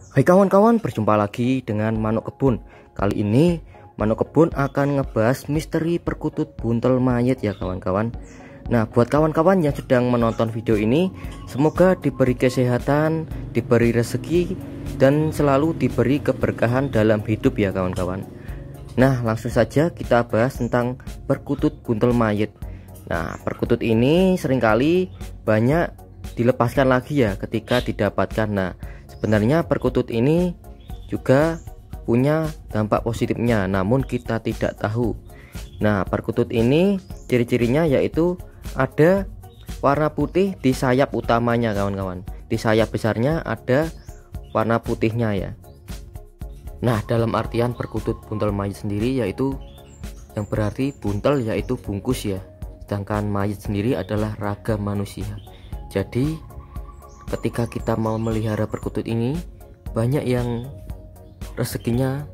Hai kawan-kawan, berjumpa lagi dengan Manuk Kebun. Kali ini Manuk Kebun akan ngebahas misteri perkutut buntel mayat ya kawan-kawan. Nah, buat kawan-kawan yang sedang menonton video ini, semoga diberi kesehatan, diberi rezeki, dan selalu diberi keberkahan dalam hidup ya kawan-kawan. Nah, langsung saja kita bahas tentang perkutut buntel mayat. Nah, perkutut ini sering kali banyak dilepaskan lagi ya ketika didapatkan. Nah, Sebenarnya perkutut ini juga punya dampak positifnya, namun kita tidak tahu. Nah, perkutut ini ciri-cirinya yaitu ada warna putih di sayap utamanya, kawan-kawan. Di sayap besarnya ada warna putihnya ya. Nah, dalam artian perkutut buntel mayat sendiri yaitu yang berarti buntel yaitu bungkus ya. Sedangkan mayat sendiri adalah raga manusia. Jadi ketika kita mau melihara perkutut ini banyak yang rezekinya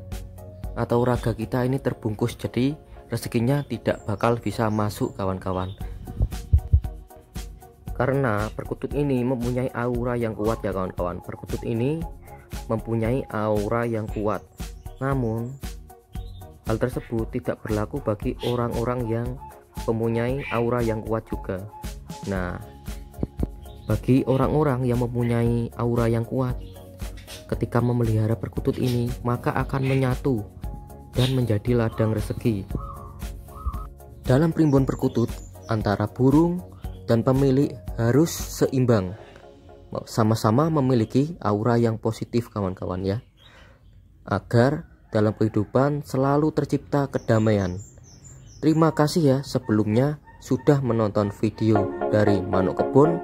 atau raga kita ini terbungkus. Jadi rezekinya tidak bakal bisa masuk kawan-kawan. Karena perkutut ini mempunyai aura yang kuat ya kawan-kawan. Perkutut ini mempunyai aura yang kuat. Namun hal tersebut tidak berlaku bagi orang-orang yang mempunyai aura yang kuat juga. Nah bagi orang-orang yang mempunyai aura yang kuat, ketika memelihara perkutut ini, maka akan menyatu dan menjadi ladang rezeki. Dalam primbon perkutut, antara burung dan pemilik harus seimbang, sama-sama memiliki aura yang positif, kawan-kawan, ya, agar dalam kehidupan selalu tercipta kedamaian. Terima kasih ya sebelumnya sudah menonton video dari Manuk Kebun